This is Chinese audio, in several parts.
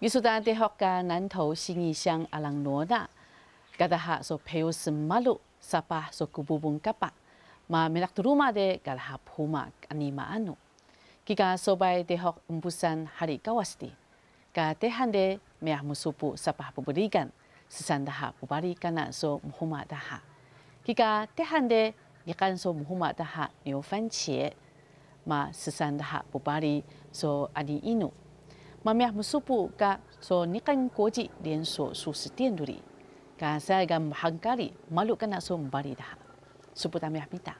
艺术大学个南投新义乡阿朗罗纳，噶达哈所培育是马路沙巴所古部分噶巴，嘛米拉图鲁马的噶哈普马安尼马安努，吉个所拜大学乌布山哈里高瓦斯蒂，噶大汉的米亚姆苏布沙巴布布里干，十三的哈布巴里干那所姆胡马的哈，吉个大汉的一干所姆胡马的哈牛番茄，嘛十三的哈布巴里所安尼伊努。 Mamiah musupu ka so nikan koji lian so susi tian duri. Ka saya ga mahangkari malu kana so mbari dah. Supu tamiah mita.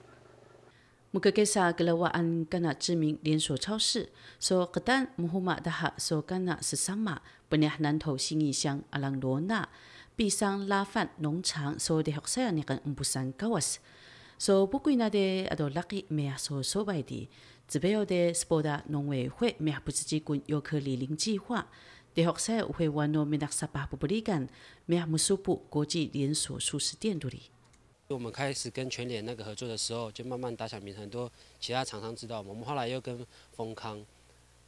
穆格盖萨格勒瓦安甘纳知名连锁超市，说格丹穆胡马达哈说甘纳十三马，本来南投新义乡阿朗罗纳，毕桑拉饭农场说的学生尼根唔不山高瓦斯，说不归那的阿多拉基没亚说所 拜的。自备有的斯波达农委会咩不自己管游客礼林计划，大学生会玩诺米达萨巴布布里干咩姆苏布国际连锁素食店里。我们开始跟全联那个合作的时候，就慢慢打响名，很多其他厂商知道我们后来又跟丰康、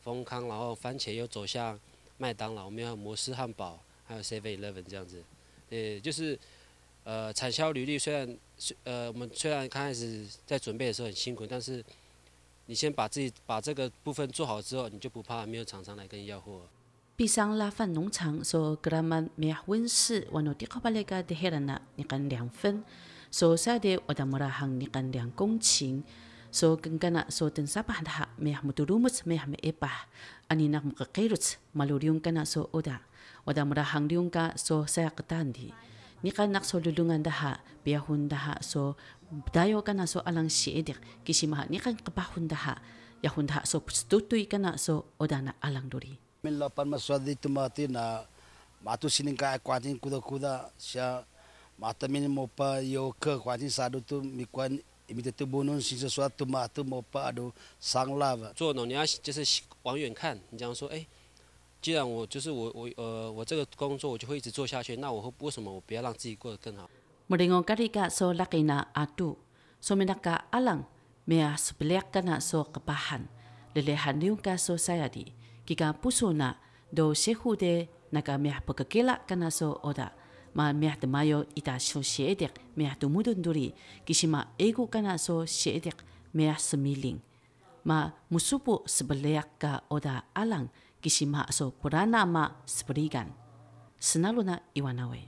丰康，然后番茄又走向麦当劳，我们有摩斯汉堡，还有 Seven Eleven 这样子。呃，就是呃产销履历虽然呃我们虽然刚开始在准备的时候很辛苦，但是。你先把自己把这个部分做好之后，你就不怕没有厂商来跟你要货。毕桑拉饭农场说格拉曼梅亚温室，完了迪克巴雷嘎的黑人呐，你干两分，说晒的我达莫拉行你干两公顷，说跟干呐说等沙巴哈梅亚木杜鲁姆斯梅 亚梅一巴，安尼那木个盖鲁斯马路利用干呐说我达，我达莫拉行利用噶说晒个丹的。ni kan nak so lulungan daha biahun daha so dayo kana so alang siedik kisimaha ni kan kapahun daha yahun daha so tutui kana so odana alang duri min lapan maswadi tumati na matu sining ka kwatin kuda kuda sia mata min mopa yo ke kwatin sadu tu mi kwan imite tu bunun sin sesuatu matu mopa adu sang lava 做农你要就是往远看你这样说哎 既然我就是我我呃我这个工作我就会一直做下去，那我会为什么我不要让自己过得更好？Meringo karika so lakina atu so menaka alang mea sebeliak kana so kepahan lelehan liung ka so saya di kika pusuna do sehu de naga mea pekekela kana so oda ma mea de mayo ita so siedek mea tu mudun duri kisima ego kana so siedek mea semiling ma musupu sebeliak ka oda alang kisima so purana ma sebrigan. Senaluna iwanawe.